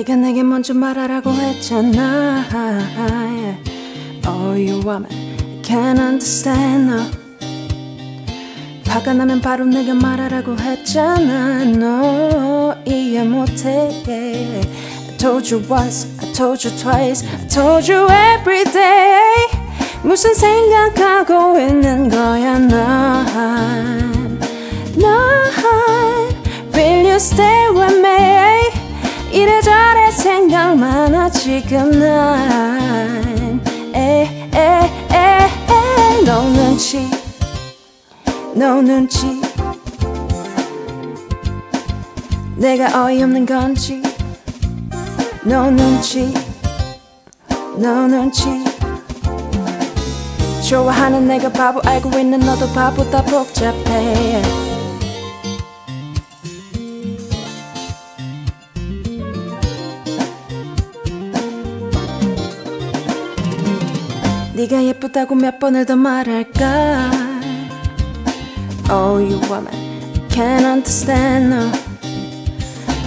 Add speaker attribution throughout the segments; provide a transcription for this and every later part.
Speaker 1: 내가 내게 먼저 말하라고 했잖아 Oh you me Can't understand no 화가 나면 바로 내가 말하라고 했잖아 No 이해 못해 I told you once I told you twice I told you every day 무슨 생각하고 있는 거야 넌 생각 많아 지금 난 에에에에. 너 눈치 너 눈치. 내가 어이없는 건지 너 눈치 너 눈치. 좋아하는 내가 바보 알고 있는 너도 바보다 복잡해 네가 예쁘다고 몇 번을 더 말할까 Oh you woman can't understand no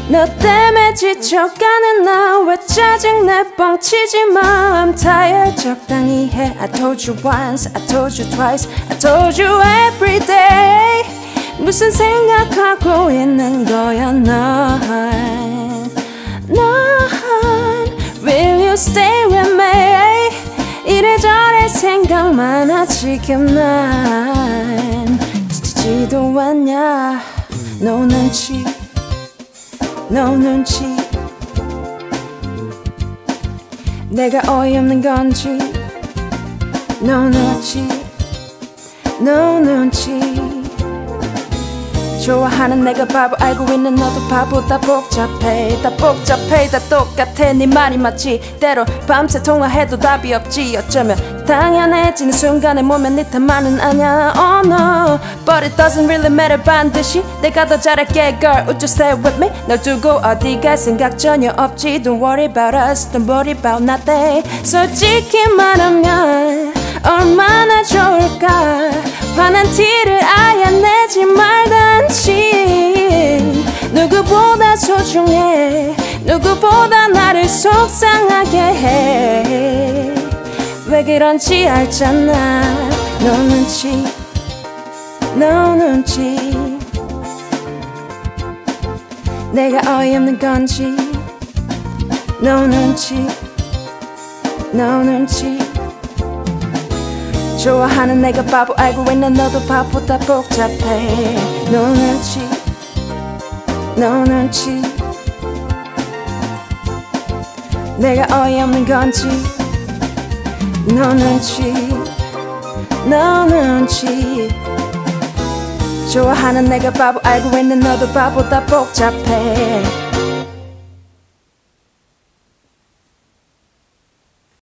Speaker 1: 너 때문에 지쳐가는 나 왜 짜증내 뻥치지 마 I'm tired 적당히 해 I told you once I told you twice I told you every day 무슨 생각하고 있는 거 생각 많아 지금 난 지지도 않냐? 너 눈치 너 눈치. 내가 어이없는 건지 너 눈치 너 눈치 좋아하는 내가 바보 알고 있는 너도 바보 다 복잡해 다 복잡해 다 똑같아. 네 말이 맞지. 때로 밤새 통화해도 답이 없지. 어쩌면 당연해지는 순간에 몸엔 네 탓만은 아냐 Oh no. But it doesn't really matter 반드시. 내가 더 잘할게 girl. Would you stay with me? 널 두고 어디 갈 생각 전혀 없지. Don't worry about us. Don't worry about nothing. 솔직히 말하면 얼마나 좋을까? 화난 티 중해 누구보다 나를 속상하게 해. 왜 그런지 알잖아. 너 눈치. 너 눈치. 내가 어이없는 건지. 너 눈치. 너 눈치. 좋아하는 내가 바보 알고 있는 너도 바보다 복잡해. 너 눈치. 너 눈치 내가 어이없는 건지. 너 눈치 너 눈치 좋아하는 내가 바보 알고 있는 너도 바보다 복잡해